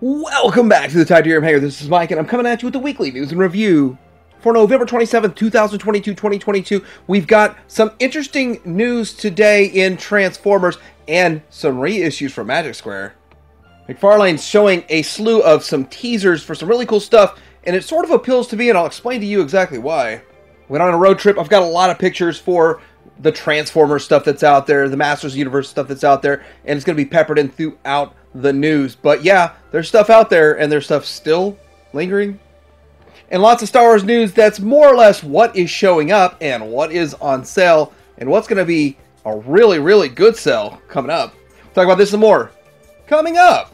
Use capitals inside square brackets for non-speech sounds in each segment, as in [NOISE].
Welcome back to the Tydirium Hangar. This is Mike, and I'm coming at you with the weekly news and review for November 27th, 2022, 2022. We've got some interesting news today in Transformers and some reissues from Magic Square. McFarlane's showing a slew of some teasers for some really cool stuff, and it sort of appeals to me, and I'll explain to you exactly why. Went on a road trip. I've got a lot of pictures for the Transformers stuff that's out there, the Masters Universe stuff that's out there, and it's going to be peppered in throughout the news. But yeah, there's stuff out there, and there's stuff still lingering. And lots of Star Wars news that's more or less what is showing up and what is on sale, and what's going to be a really, really good sale coming up. Talk about this some more coming up.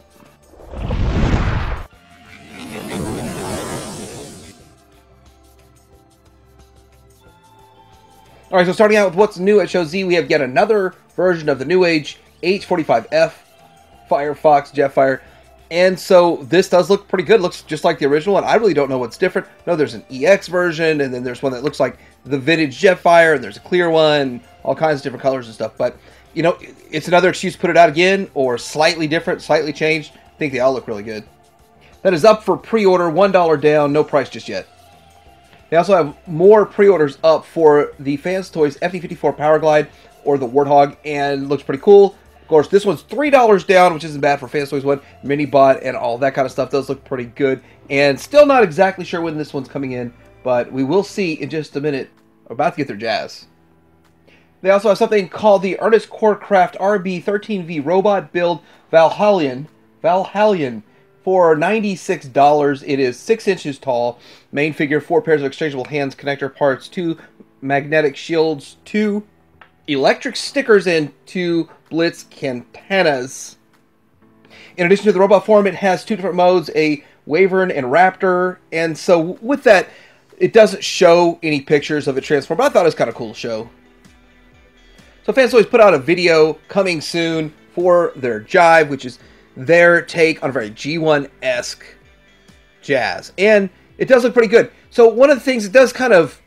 All right, so starting out with what's new at Show Z, we have yet another version of the New Age H45F Firefox Jetfire. And so this does look pretty good. Looks just like the original, and I really don't know what's different. No, there's an EX version, and then there's one that looks like the vintage Jetfire, and there's a clear one, all kinds of different colors and stuff. But, you know, it's another excuse to put it out again, or slightly different, slightly changed. I think they all look really good. That is up for pre-order, $1 down, no price just yet. They also have more pre-orders up for the Fans Toys FD54 Powerglide or the Warthog, and looks pretty cool. Of course, this one's $3 down, which isn't bad for Fans Toys 1, Mini Bot, and all that kind of stuff. Does look pretty good. And still not exactly sure when this one's coming in, but we will see in just a minute. We're about to get their jazz. They also have something called the Ernest Corecraft RB13V Robot Build Valhallian. Valhallian for $96. It is 6 inches tall. Main figure, 4 pairs of exchangeable hands, connector parts, 2 magnetic shields, 2 electric stickers, and 2 Blitz Katanas. In addition to the robot form, it has two different modes, a Wyvern and Raptor. And so with that, it doesn't show any pictures of it transform, but I thought it was kind of cool to show. So Fans Toys put out a video coming soon for their Jive, which is their take on a very G1-esque jazz. And it does look pretty good. So one of the things it does kind of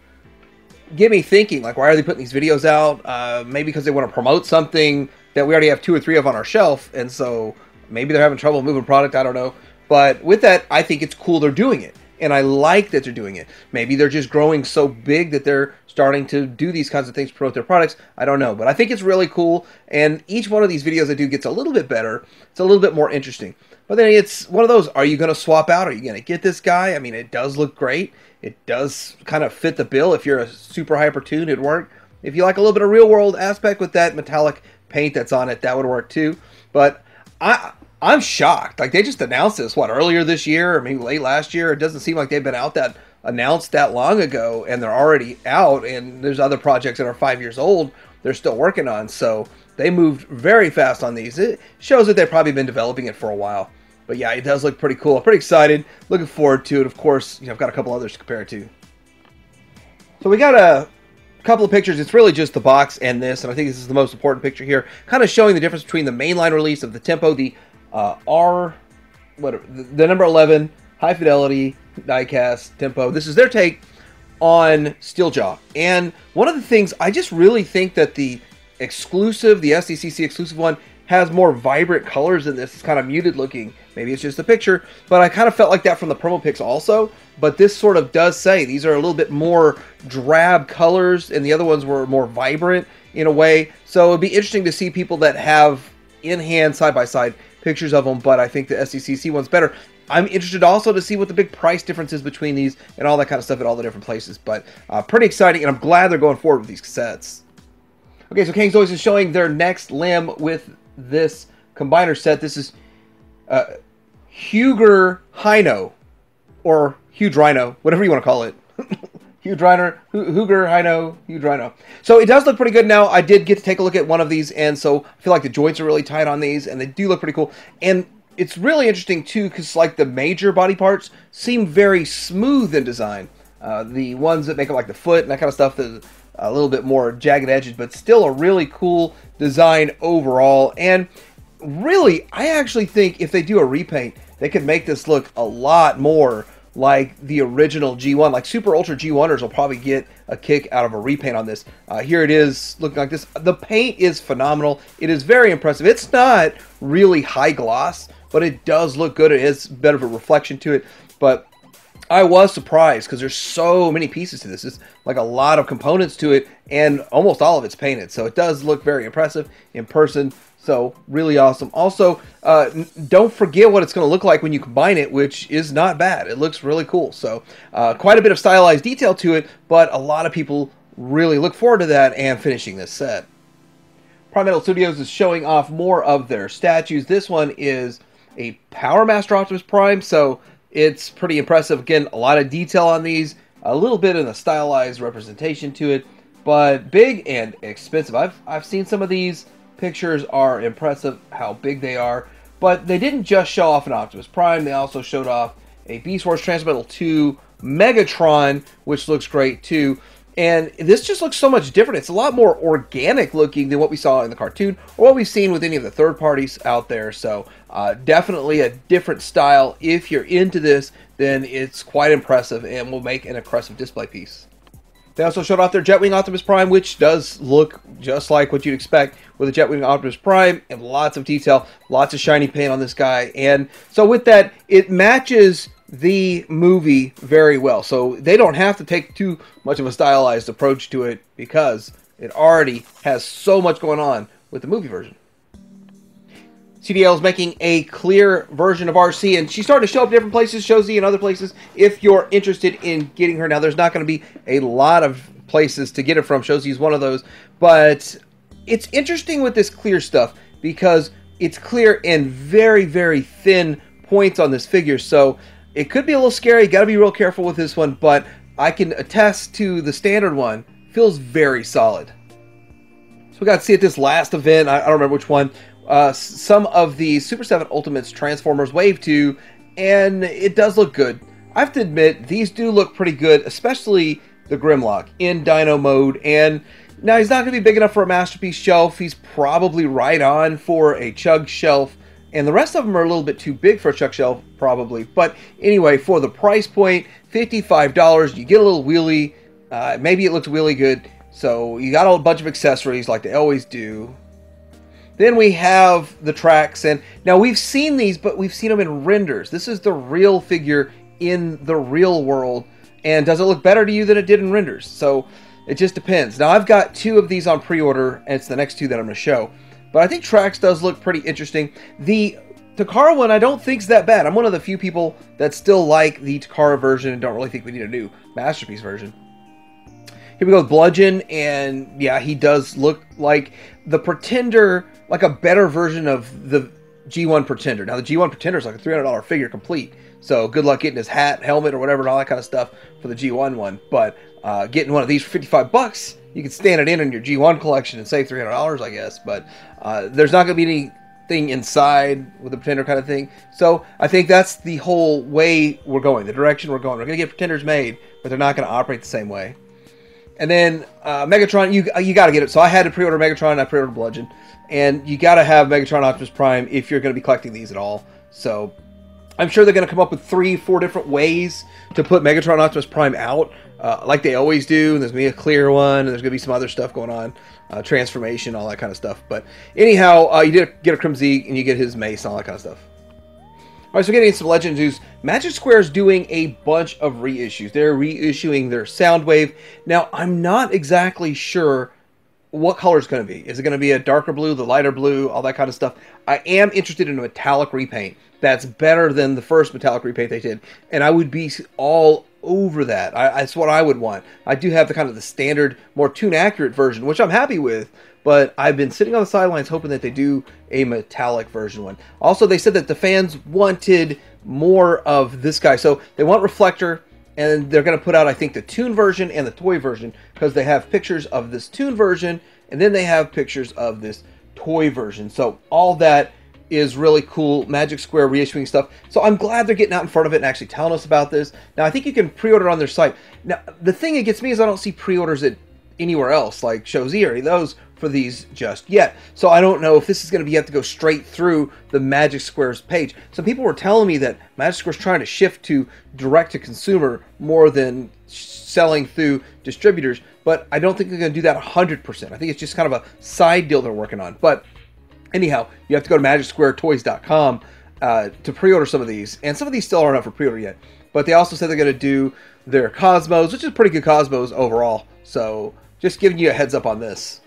get me thinking, like, why are they putting these videos out? Uh, maybe because they want to promote something that we already have two or three of on our shelf, and so maybe they're having trouble moving product, I don't know. But with that, I think it's cool they're doing it. And I like that they're doing it. Maybe they're just growing so big that they're starting to do these kinds of things to promote their products. I don't know. But I think it's really cool. And each one of these videos I do gets a little bit better. It's a little bit more interesting. But then it's one of those, are you going to swap out? Are you going to get this guy? I mean, it does look great. It does kind of fit the bill. If you're a super hyper tune, it'd work. If you like a little bit of real world aspect with that metallic paint that's on it, that would work too. But I I'm shocked. Like they just announced this what earlier this year or maybe late last year. It doesn't seem like they've been out that announced that long ago, and they're already out. And there's other projects that are five years old they're still working on. So they moved very fast on these. It shows that they've probably been developing it for a while. But yeah, it does look pretty cool. I'm pretty excited. Looking forward to it. Of course, you know, I've got a couple others to compare it to. So we got a couple of pictures. It's really just the box and this, and I think this is the most important picture here, kind of showing the difference between the mainline release of the Tempo, the uh, R, whatever, the, the number 11 high fidelity diecast tempo. This is their take on Steeljaw. And one of the things I just really think that the exclusive, the SDCC exclusive one, has more vibrant colors in this. It's kind of muted looking. Maybe it's just a picture, but I kind of felt like that from the promo pics also. But this sort of does say these are a little bit more drab colors, and the other ones were more vibrant in a way. So it'd be interesting to see people that have in hand side by side pictures of them, but I think the SDCC one's better. I'm interested also to see what the big price difference is between these and all that kind of stuff at all the different places. But uh, pretty exciting, and I'm glad they're going forward with these cassettes. Okay, so King's Toys is showing their next limb with this combiner set. This is uh, Huger Hino, or Huge Rhino, whatever you want to call it. [LAUGHS] Hugh Driner, Hooger, Hino, Hugh Drino. So it does look pretty good now. I did get to take a look at one of these, and so I feel like the joints are really tight on these, and they do look pretty cool. And it's really interesting too, because like the major body parts seem very smooth in design. Uh, the ones that make up like the foot and that kind of stuff, that a little bit more jagged edges, but still a really cool design overall. And really, I actually think if they do a repaint, they could make this look a lot more like the original G1. Like Super Ultra G1ers will probably get a kick out of a repaint on this. Uh, here it is looking like this. The paint is phenomenal. It is very impressive. It's not really high gloss, but it does look good. It has a bit of a reflection to it, but I was surprised because there's so many pieces to this. It's like a lot of components to it, and almost all of it's painted. So it does look very impressive in person. So really awesome. Also, uh, don't forget what it's going to look like when you combine it, which is not bad. It looks really cool. So uh, quite a bit of stylized detail to it, but a lot of people really look forward to that and finishing this set. Prime Metal Studios is showing off more of their statues. This one is a Power Master Optimus Prime, so it's pretty impressive. Again, a lot of detail on these, a little bit in a stylized representation to it, but big and expensive. I've, I've seen some of these pictures are impressive, how big they are, but they didn't just show off an Optimus Prime, they also showed off a Beast Wars Transmetal 2 Megatron, which looks great too. And this just looks so much different. It's a lot more organic looking than what we saw in the cartoon or what we've seen with any of the third parties out there. So, uh, definitely a different style. If you're into this, then it's quite impressive and will make an impressive display piece. They also showed off their Jetwing Optimus Prime, which does look just like what you'd expect with a Jetwing Optimus Prime, and lots of detail, lots of shiny paint on this guy. And so with that, it matches the movie very well. So they don't have to take too much of a stylized approach to it because it already has so much going on with the movie version. CDL is making a clear version of Arcee, and she's starting to show up different places, Show Z and other places. If you're interested in getting her now, there's not going to be a lot of places to get it from. Show Z is one of those, but it's interesting with this clear stuff because it's clear and very, very thin points on this figure. So it could be a little scary. Got to be real careful with this one, but I can attest to the standard one. Feels very solid. So we got to see at this last event. I, I don't remember which one. Uh, some of the Super 7 Ultimates Transformers Wave 2, and it does look good. I have to admit, these do look pretty good, especially the Grimlock in Dino mode. And now he's not going to be big enough for a Masterpiece shelf. He's probably right on for a Chug shelf and the rest of them are a little bit too big for a Chug shelf, probably. But anyway, for the price point, $55, you get a little wheelie. Uh, maybe it looks really good. So you got a bunch of accessories like they always do. Then we have the tracks, and now we've seen these, but we've seen them in renders. This is the real figure in the real world, and does it look better to you than it did in renders? So it just depends. Now I've got two of these on pre-order, and it's the next two that I'm going to show. But I think Tracks does look pretty interesting. The Takara one I don't think's that bad. I'm one of the few people that still like the Takara version and don't really think we need a new Masterpiece version. Here we go Bludgeon, and yeah, he does look like the Pretender, like a better version of the G1 Pretender. Now, the G1 Pretender is like a $300 figure complete, so good luck getting his hat, helmet, or whatever, and all that kind of stuff for the G1 one. But uh, getting one of these for 55 bucks you can stand it in in your G1 collection and save $300, I guess. But uh, there's not going to be anything inside with the Pretender kind of thing. So I think that's the whole way we're going, the direction we're going. We're going to get Pretenders made, but they're not going to operate the same way. And then uh, Megatron, you you got to get it. So I had to pre-order Megatron, I pre-ordered Bludgeon, and you got to have Megatron Optimus Prime if you're going to be collecting these at all. So I'm sure they're going to come up with three, four different ways to put Megatron Optimus Prime out uh, like they always do. And there's gonna be a clear one, and there's gonna be some other stuff going on, uh, transformation, all that kind of stuff. But anyhow, uh, you did get a Crimzy, and you get his mace and all that kind of stuff. All right, so getting into some Legends news. Magic Square is doing a bunch of reissues. They're reissuing their Soundwave. Now, I'm not exactly sure what color it's going to be. Is it going to be a darker blue, the lighter blue, all that kind of stuff? I am interested in a metallic repaint that's better than the first metallic repaint they did, and I would be all over that. I, that's what I would want. I do have the kind of the standard, more tune accurate version, which I'm happy with. But I've been sitting on the sidelines hoping that they do a metallic version one. Also, they said that the fans wanted more of this guy, so they want reflector, and they're going to put out, I think, the tune version and the toy version because they have pictures of this tune version, and then they have pictures of this toy version. So all that is really cool. Magic Square reissuing stuff. So I'm glad they're getting out in front of it and actually telling us about this. Now I think you can pre-order on their site. Now the thing that gets me is I don't see pre-orders at anywhere else like Show Z or any of those for these just yet. So I don't know if this is going to be you have to go straight through the Magic Squares page. Some people were telling me that Magic Square's trying to shift to direct to consumer more than selling through distributors, but I don't think they're going to do that 100%. I think it's just kind of a side deal they're working on. But Anyhow, you have to go to magicsquaretoys.com. uh, to pre-order some of these, and some of these still aren't up for pre-order yet. But they also said they're going to do their Cosmos, which is pretty good Cosmos overall. So just giving you a heads up on this.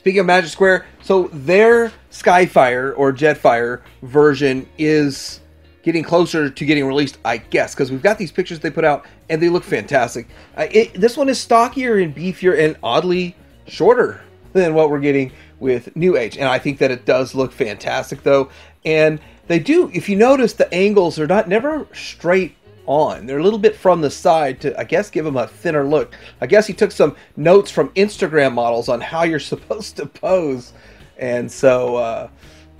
Speaking of Magic Square, so their Skyfire or Jetfire version is getting closer to getting released, I guess, because we've got these pictures they put out and they look fantastic. Uh, it, this one is stockier and beefier and oddly shorter than what we're getting with New Age, and I think that it does look fantastic though. And they do, if you notice, the angles are not never straight on. They're a little bit from the side to, I guess, give them a thinner look. I guess he took some notes from Instagram models on how you're [LAUGHS] supposed to pose, and so. Uh,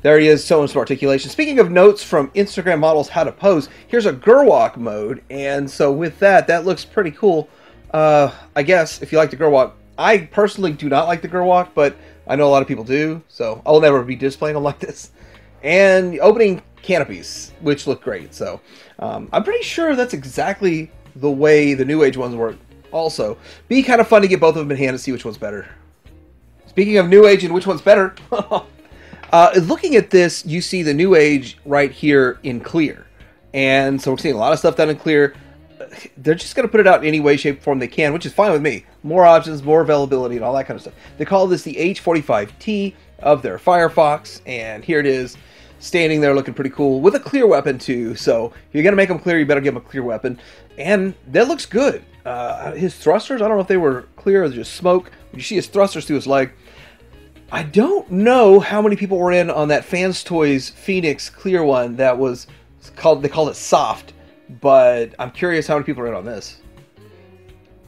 there he is showing some articulation. Speaking of notes from Instagram models how to pose, here's a Gerwalk mode, and so with that, that looks pretty cool. Uh, I guess if you like the Gerwalk, I personally do not like the Gerwalk, but I know a lot of people do, so I'll never be displaying them like this. And opening canopies, which look great. So um, I'm pretty sure that's exactly the way the New Age ones work. Also, be kind of fun to get both of them in hand to see which one's better. Speaking of New Age and which one's better. [LAUGHS] Uh, looking at this, you see the New Age right here in clear. And so we're seeing a lot of stuff done in clear. [SIGHS] They're just going to put it out in any way, shape, form they can, which is fine with me. More options, more availability, and all that kind of stuff. They call this the H45T of their Firefox, and here it is, standing there looking pretty cool with a clear weapon too. So if you're to make them clear, you better give them a clear weapon. And that looks good. Uh, his thrusters, I don't know if they were clear or just smoke. You see his thrusters through his leg. I don't know how many people were in on that Fans Toys Phoenix clear one that was called they called it soft, but I'm curious how many people are in on this.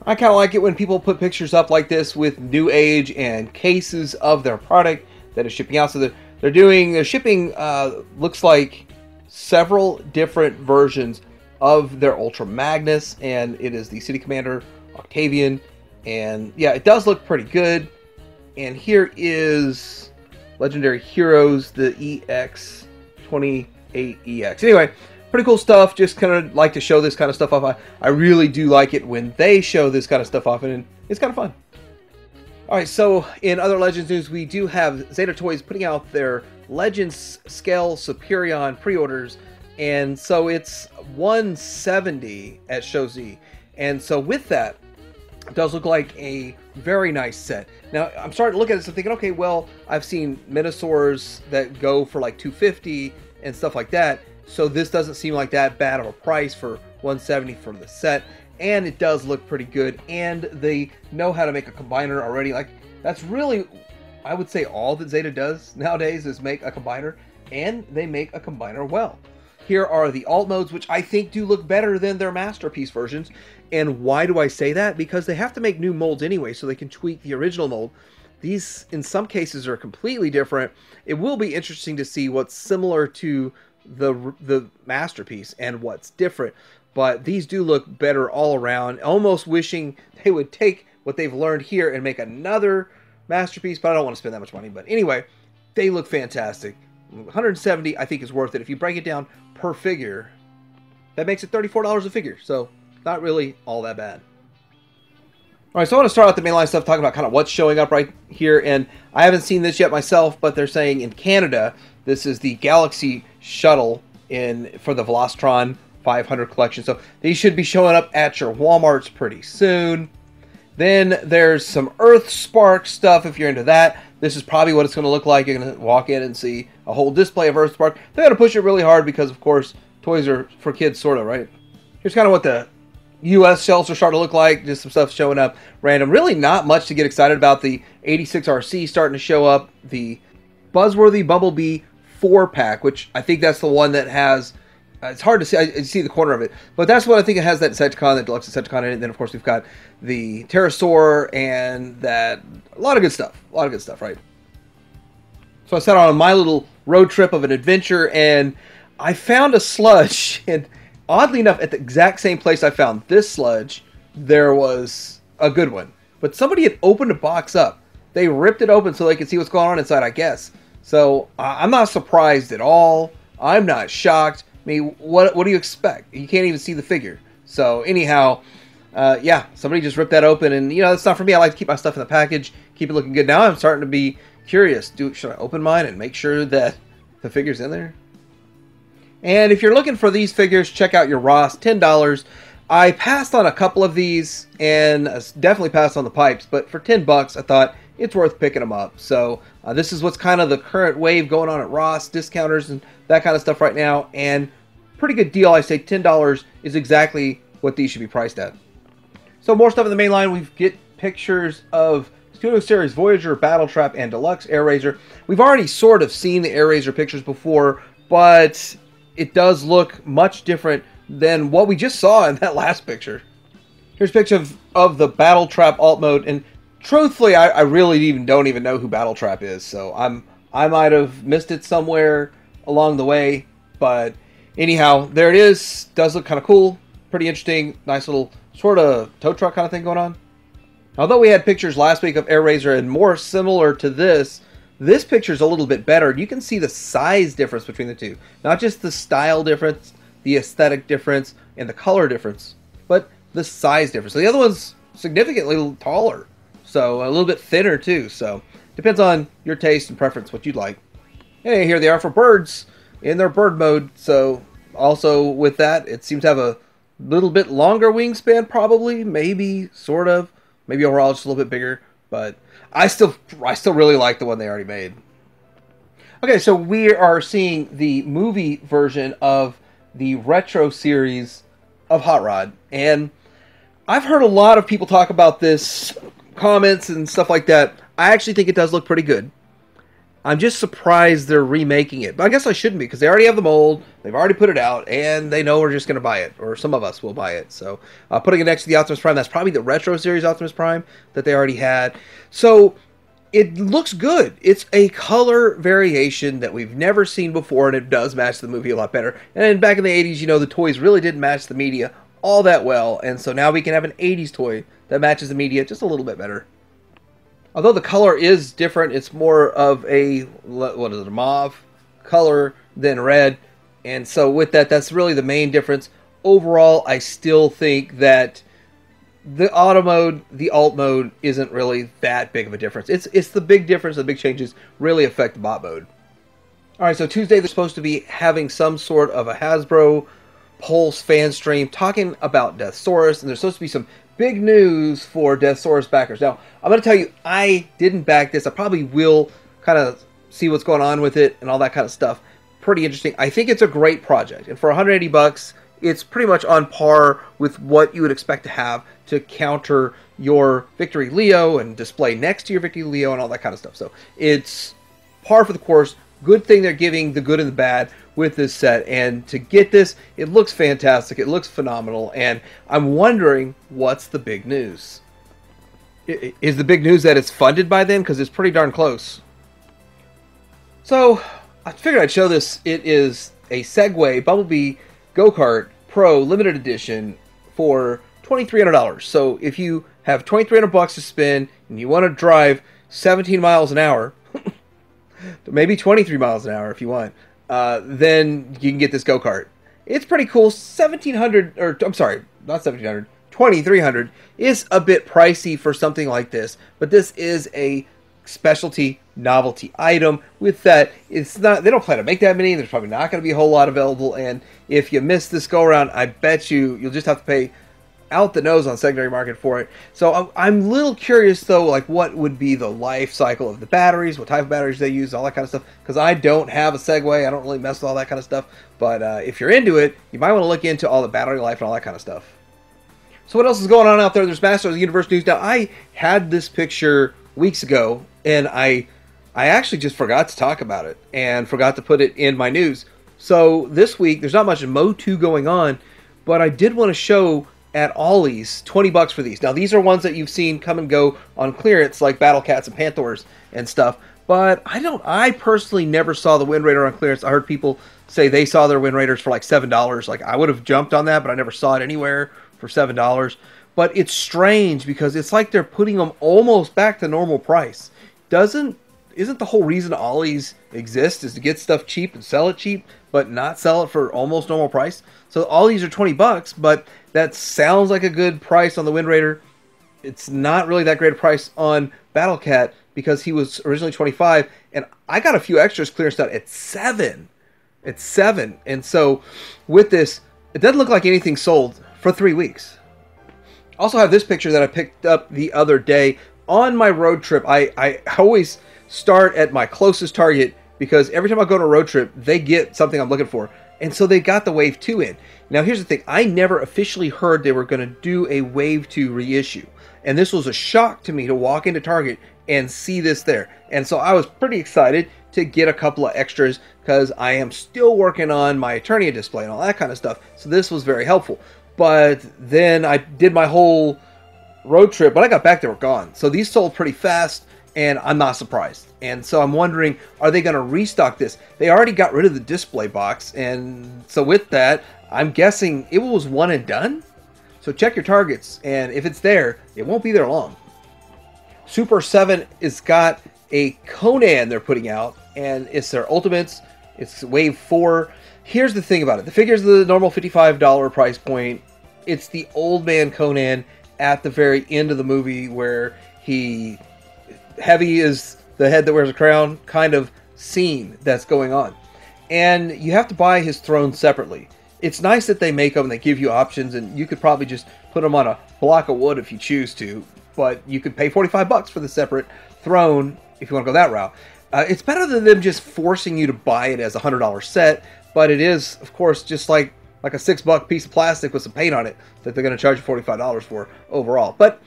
I kind of like it when people put pictures up like this with new age and cases of their product that is shipping out. So they're, they're doing they're shipping uh, looks like several different versions of their Ultra Magnus, and it is the City Commander Octavian, and yeah, it does look pretty good. And here is Legendary Heroes, the EX28EX. Anyway, pretty cool stuff. Just kind of like to show this kind of stuff off. I, I really do like it when they show this kind of stuff off, and it's kind of fun. All right, so in other Legends news, we do have Zeta Toys putting out their Legends Scale Superion pre-orders, and so it's 170 at Show Z. And so with that, it does look like a very nice set. Now, I'm starting to look at this and thinking, okay, well, I've seen Menasors that go for like 250 and stuff like that. So this doesn't seem like that bad of a price for 170 for the set. And it does look pretty good. And they know how to make a combiner already. Like, that's really, I would say, all that Zeta does nowadays is make a combiner. And they make a combiner well. Here are the alt modes, which I think do look better than their masterpiece versions. And why do I say that? Because they have to make new molds anyway, so they can tweak the original mold. These, in some cases, are completely different. It will be interesting to see what's similar to the the masterpiece and what's different. But these do look better all around. Almost wishing they would take what they've learned here and make another masterpiece. But I don't want to spend that much money. But anyway, they look fantastic. 170, I think, is worth it. If you break it down per figure, that makes it $34 a figure. So not really all that bad. All right, so I want to start out the mainline stuff, talking about kind of what's showing up right here. And I haven't seen this yet myself, but they're saying in Canada, this is the Galaxy Shuttle in for the Velocitron 500 collection. So these should be showing up at your WalMarts pretty soon. Then there's some Earth Spark stuff if you're into that. This is probably what it's going to look like. You're going to walk in and see a whole display of Earth Spark. They're going to push it really hard because, of course, toys are for kids, sort of, right? Here's kind of what the U.S. shells are starting to look like. Just some stuff showing up random. Really not much to get excited about. The 86RC starting to show up. The Buzzworthy Bumblebee 4-pack, which I think that's the one that has... It's hard to see. I, see the corner of it, but that's what I think it has that Decepticon, that Deluxe Decepticon in it. And then of course we've got the pterosaur and that a lot of good stuff. A lot of good stuff, right? So I set on my little road trip of an adventure, and I found a sludge [LAUGHS] and oddly enough, at the exact same place I found this sludge, there was a good one. But somebody had opened a box up. They ripped it open so they could see what's going on inside, I guess. So I'm not surprised at all. I'm not shocked. I mean, what what do you expect? You can't even see the figure. So anyhow, uh, yeah, somebody just ripped that open, and you know that's not for me. I like to keep my stuff in the package, keep it looking good. Now I'm starting to be curious. Do should I open mine and make sure that the figure's in there? And if you're looking for these figures, check out your Ross, $10. I passed on a couple of these and definitely passed on the pipes, but for 10 bucks, I thought it's worth picking them up. So uh, this is what's kind of the current wave going on at Ross, discounters and that kind of stuff right now. And pretty good deal. I say $10 is exactly what these should be priced at. So more stuff in the main line. We get pictures of Studio Series Voyager, Battle Trap, and Deluxe Airazor. We've already sort of seen the Airazor pictures before, but it does look much different than what we just saw in that [LAUGHS] last picture. Here's a picture of, of the Battle Trap alt mode, and truthfully, I, I really even don't even know who Battle Trap is, so I'm I might have missed it somewhere along the way, but anyhow, there it is. Does look kind of cool, pretty interesting, nice little sort of tow truck kind of thing going on. Although we had pictures last week of Airazor and more similar to this, this picture is a little bit better. You can see the size difference between the two. Not just the style difference, the aesthetic difference, and the color difference, but the size difference. So the other one's significantly taller. So a little bit thinner too. So depends on your taste and preference, what you'd like. Hey, here they are for birds in their bird mode. So also with that, it seems to have a little bit longer wingspan, probably, maybe, sort of. Maybe overall just a little bit bigger, but I still I still really like the one they already made. Okay, so we are seeing the movie version of the retro series of Hot Rod, and I've heard a lot of people talk about this, comments and stuff like that. I actually think it does look pretty good. I'm just surprised they're remaking it. But I guess I shouldn't be because they already have the mold. They've already put it out, and they know we're just going to buy it, or some of us will buy it. So uh, putting it next to the Optimus Prime, that's probably the retro series Optimus Prime that they already had. So it looks good. It's a color variation that we've never seen before, and it does match the movie a lot better. And back in the 80s, you know, the toys really didn't match the media all that well, and so now we can have an 80s toy that matches the media just a little bit better. Although the color is different, it's more of a what is it, a mauve color than red, and so with that, that's really the main difference. Overall, I still think that the auto mode, the alt mode, isn't really that big of a difference. It's it's the big difference, the big changes really affect the bot mode. All right, so Tuesday they're supposed to be having some sort of a Hasbro Pulse fan stream talking about Death Deathsaurus, and there's supposed to be some big news for Deathsaurus backers. Now, I'm going to tell you, I didn't back this. I probably will kind of see what's going on with it and all that kind of stuff. Pretty interesting. I think it's a great project, and for 180 bucks, it's pretty much on par with what you would expect to have to counter your Victory Leo and display next to your Victory Leo and all that kind of stuff. So it's par for the course. Good thing they're giving the good and the bad with this set. And to get this, it looks fantastic. It looks phenomenal. And I'm wondering what's the big news? Is the big news that it's funded by them? Because it's pretty darn close. So I figured I'd show this. It is a Segway Bumblebee Go Kart Pro Limited Edition for $2,300. So if you have 2300 bucks to spend and you want to drive 17 miles an hour, [LAUGHS] maybe 23 miles an hour if you want, uh, then you can get this go kart. It's pretty cool. 1700 or I'm sorry, not 1700. 2300 is a bit pricey for something like this, but this is a specialty novelty item with that it's not they don't plan to make that many there's probably not going to be a whole lot available and if you miss this go around i bet you you'll just have to pay out the nose on secondary market for it. So I'm, I'm a little curious though, like what would be the life cycle of the batteries, what type of batteries they use, all that kind of stuff. Because I don't have a Segway, I don't really mess with all that kind of stuff. But uh, if you're into it, you might want to look into all the battery life and all that kind of stuff. So what else is going on out there? There's Masters of the Universe news. Now I had this picture weeks ago, and I I actually just forgot to talk about it and forgot to put it in my news. So this week there's not much Motu going on, but I did want to show at Ollie's, 20 bucks for these. Now, these are ones that you've seen come and go on clearance, like Battle Cats and Panthers and stuff. But I don't, I personally never saw the Wind Raider on clearance. I heard people say they saw their Wind Raiders for like $7. Like, I would have jumped on that, but I never saw it anywhere for $7. But it's strange because it's like they're putting them almost back to normal price. Doesn't, isn't the whole reason Ollie's exist is to get stuff cheap and sell it cheap, but not sell it for almost normal price? So all these are 20 bucks, but that sounds like a good price on the Wind Raider. It's not really that great a price on Battle Cat because he was originally 25 and I got a few extras clearance out at 7. It's seven. And so with this, it doesn't look like anything sold for three weeks. Also have this picture that I picked up the other day on my road trip. I, I always start at my closest target because every time I go on a road trip, they get something I'm looking for. And so they got the Wave 2 in. Now here's the thing, I never officially heard they were going to do a Wave 2 reissue. And this was a shock to me to walk into Target and see this there. And so I was pretty excited to get a couple of extras because I am still working on my Eternia display and all that kind of stuff. So this was very helpful. But then I did my whole road trip. When I got back, they were gone. So these sold pretty fast, and I'm not surprised. And so I'm wondering, are they going to restock this? They already got rid of the display box, and so with that, I'm guessing it was one and done. So check your targets, and if it's there, it won't be there long. Super 7 has got a Conan they're putting out, and it's their Ultimates. It's Wave 4. Here's the thing about it the figure's the normal $55 price point. It's the old man Conan at the very end of the movie where he. Heavy is the head that wears a crown kind of scene that's going on. And you have to buy his throne separately. It's nice that they make them, they give you options, and you could probably just put them on a block of wood if you choose to, but you could pay 45 bucks for the separate throne if you want to go that route. Uh, it's better than them just forcing you to buy it as a hundred dollar set, but it is, of course, just like like a six buck piece of plastic with some paint on it that they're going to charge you forty five dollars for overall. But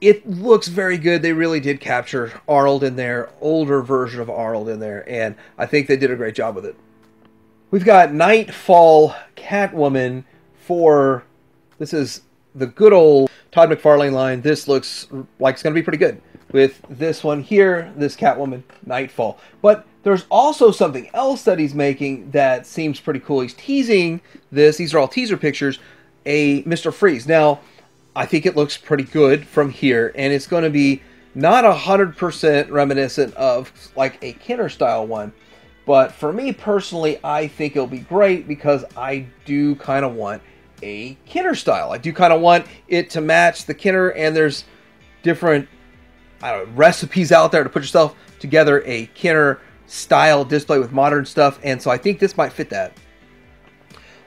it looks very good. They really did capture Arnold in there, older version of Arnold in there, and I think they did a great job with it. We've got Nightfall Catwoman for this is the good old Todd McFarlane line. This looks like it's going to be pretty good with this one here, this Catwoman Nightfall. But there's also something else that he's making that seems pretty cool. He's teasing this. These are all teaser pictures. A Mr. Freeze. Now, I think it looks pretty good from here, and it's going to be not a hundred percent reminiscent of like a Kenner style one. But for me personally, I think it'll be great because I do kind of want a Kenner style. I do kind of want it to match the Kenner, and there's different I don't know, recipes out there to put yourself together a Kenner style display with modern stuff, and so I think this might fit that.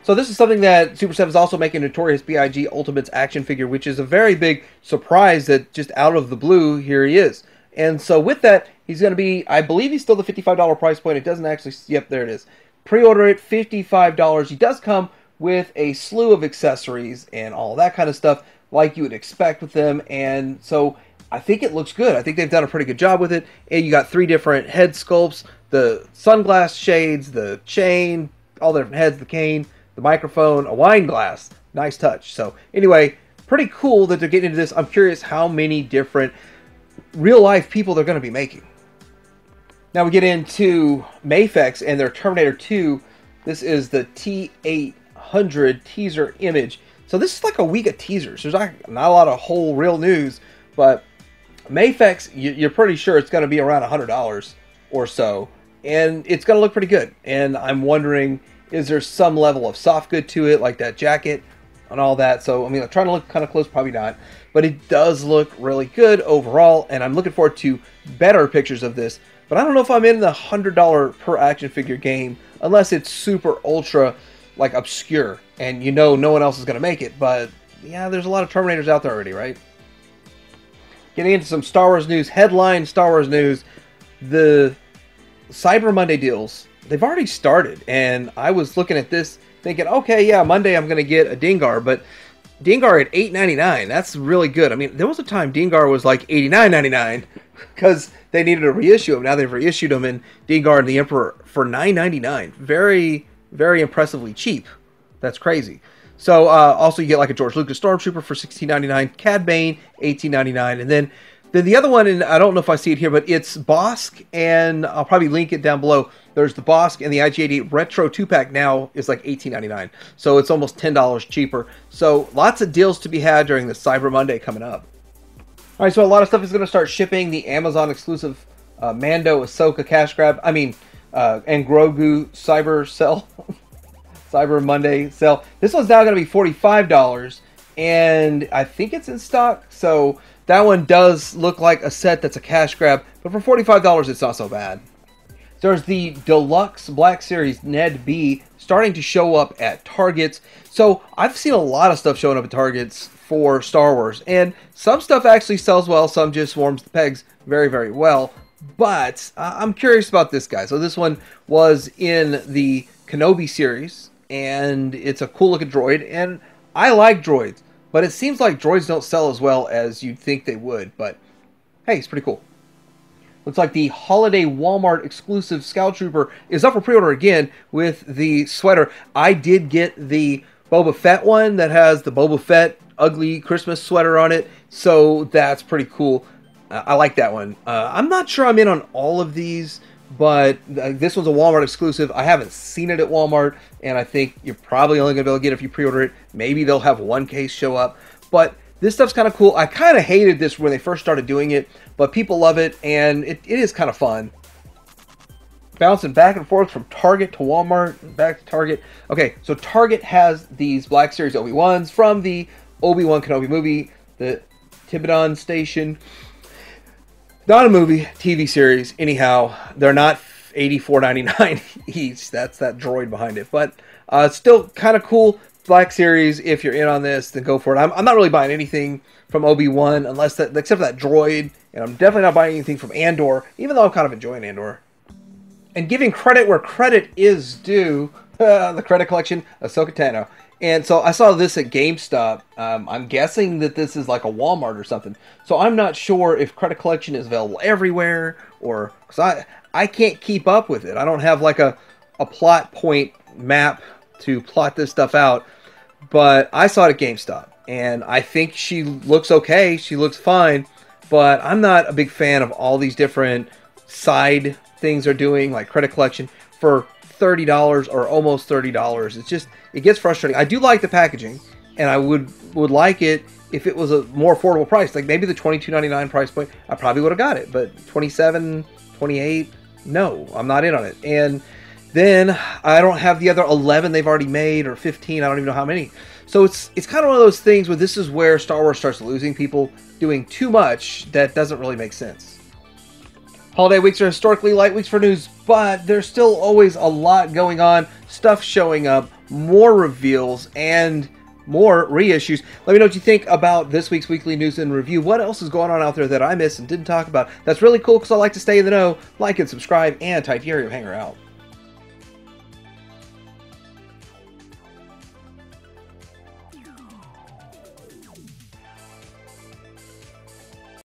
So this is something that Super 7 is also making Notorious B.I.G. Ultimates action figure, which is a very big surprise that just out of the blue, here he is. And so with that, he's going to be, I believe he's still the $55 price point. It doesn't actually, yep, there it is. Pre-order it, $55. He does come with a slew of accessories and all that kind of stuff like you would expect with them. And so I think it looks good. I think they've done a pretty good job with it. And you got three different head sculpts the sunglass shades, the chain, all the different heads, the cane, the microphone, a wine glass. Nice touch. So, anyway, pretty cool that they're getting into this. I'm curious how many different real life people they're going to be making. Now we get into Mafex and their Terminator 2. This is the T800 teaser image. So this is like a week of teasers. There's not, not a lot of whole real news, but Mafex, you're pretty sure it's going to be around $100 or so, and it's going to look pretty good. And I'm wondering, is there some level of soft good to it, like that jacket and all that? So, I mean, I'm trying to look kind of close, probably not, but it does look really good overall, and I'm looking forward to better pictures of this. But I don't know if I'm in the $100 per action figure game unless it's super ultra, like obscure, and you know no one else is going to make it. But yeah, there's a lot of Terminators out there already, right? Getting into some Star Wars news, headline Star Wars news. The Cyber Monday deals, they've already started. And I was looking at this thinking, okay, yeah, Monday I'm going to get a Dengar, but Dengar at $8.99, that's really good. I mean, there was a time Dengar was like $89.99 because [LAUGHS] they needed to reissue them. Now they've reissued them in Dengar and the Emperor for $9.99. Very, very impressively cheap. That's crazy. So uh, also you get like a George Lucas Stormtrooper for $16.99, Cad Bane $18.99, and then then the other one, and I don't know if I see it here, but it's Bossk, and I'll probably link it down below. There's the Bossk and the IG-88 Retro 2-pack now is like $18.99. So it's almost $10 cheaper. So lots of deals to be had during the Cyber Monday coming up. All right, so a lot of stuff is going to start shipping. The Amazon exclusive uh, Mando Ahsoka cash grab. I mean, uh, and Grogu Cyber Cell. [LAUGHS] Cyber Monday sale. This one's now going to be $45, and I think it's in stock. So that one does look like a set that's a cash grab, but for $45, it's not so bad. There's the deluxe Black Series NED-B starting to show up at Targets. So I've seen a lot of stuff showing up at Targets for Star Wars, and some stuff actually sells well, some just warms the pegs very, very well. But uh, I'm curious about this guy. So this one was in the Kenobi series, and it's a cool looking droid, and I like droids, but it seems like droids don't sell as well as you'd think they would. But hey, it's pretty cool. Looks like the holiday Walmart exclusive Scout Trooper is up for pre-order again with the sweater. I did get the Boba Fett one that has the Boba Fett ugly Christmas sweater on it, so that's pretty cool. Uh, I like that one. Uh, I'm not sure I'm in on all of these, but uh, this one's a Walmart exclusive. I haven't seen it at Walmart, and I think you're probably only going to be able to get it if you pre-order it. Maybe they'll have one case show up, but this stuff's kind of cool. I kind of hated this when they first started doing it, but people love it, and it, it is kind of fun. Bouncing back and forth from Target to Walmart, back to Target. Okay, so Target has these Black Series Obi-Wans from the Obi-Wan Kenobi movie, the Tibidon Station. Not a movie, TV series. Anyhow, they're not $84.99 [LAUGHS] each. That's that droid behind it. But uh, still kind of cool. Black Series, if you're in on this, then go for it. I'm, I'm not really buying anything from Obi Wan unless that, except for that droid, and I'm definitely not buying anything from Andor, even though I'm kind of enjoying Andor. And giving credit where credit is due, [LAUGHS] the credit collection, Ahsoka Tano. And so I saw this at GameStop. Um, I'm guessing that this is like a Walmart or something. So I'm not sure if credit collection is available everywhere or because I I can't keep up with it. I don't have like a a plot point map to plot this stuff out. But I saw it at GameStop, and I think she looks okay. She looks fine, but I'm not a big fan of all these different side things they're doing, like credit collection for thirty dollars or almost thirty dollars. It's just it gets frustrating. I do like the packaging, and I would would like it if it was a more affordable price, like maybe the twenty two ninety nine price point. I probably would have got it, but 27 28 no, I'm not in on it. And then I don't have the other 11 they've already made or 15. I don't even know how many. So it's it's kind of one of those things where this is where Star Wars starts losing people doing too much that doesn't really make sense. Holiday weeks are historically light weeks for news, but there's still always a lot going on, stuff showing up, more reveals, and more reissues. Let me know what you think about this week's weekly news and review. What else is going on out there that I missed and didn't talk about? That's really cool because I like to stay in the know. Like and subscribe, and Tydirium Hanger out.